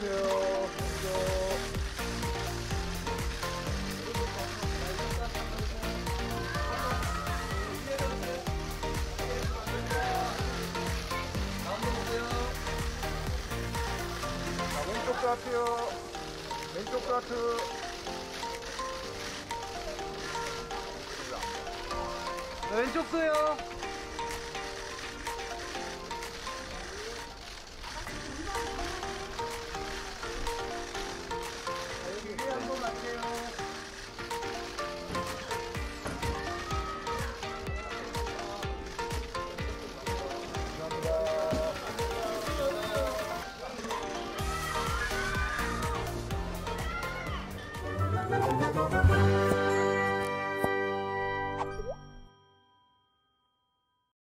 왼쪽. 자, 왼쪽 다트요. 왼쪽 다트. 네, 왼쪽 써요.